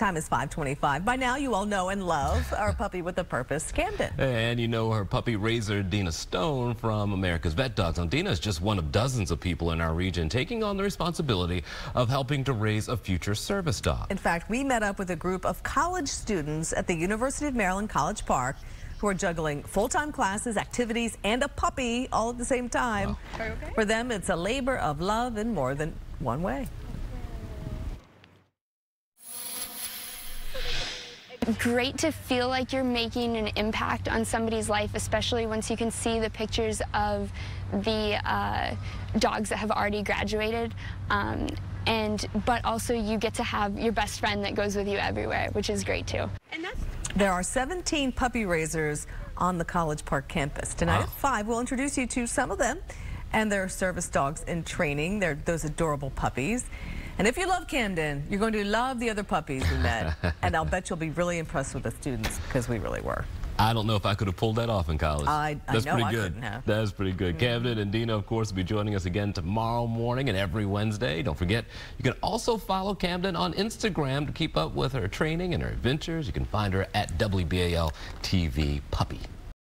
Time is 525. By now, you all know and love our puppy with a purpose, Camden. And you know her puppy raiser, Dina Stone from America's VetDogs. Now, Dina is just one of dozens of people in our region taking on the responsibility of helping to raise a future service dog. In fact, we met up with a group of college students at the University of Maryland College Park who are juggling full-time classes, activities, and a puppy all at the same time. Wow. Okay? For them, it's a labor of love in more than one way. Great to feel like you're making an impact on somebody's life, especially once you can see the pictures of the uh, dogs that have already graduated. Um, and but also you get to have your best friend that goes with you everywhere, which is great too. And that's there are 17 puppy raisers on the College Park campus. Tonight wow. at 5, we'll introduce you to some of them and their service dogs in training. They're those adorable puppies. And if you love Camden, you're going to love the other puppies we met. and I'll bet you'll be really impressed with the students because we really were. I don't know if I could have pulled that off in college. I, I That's pretty I good. That's pretty good. Mm. Camden and Dina, of course, will be joining us again tomorrow morning and every Wednesday. Don't forget, you can also follow Camden on Instagram to keep up with her training and her adventures. You can find her at WBAL TV Puppy.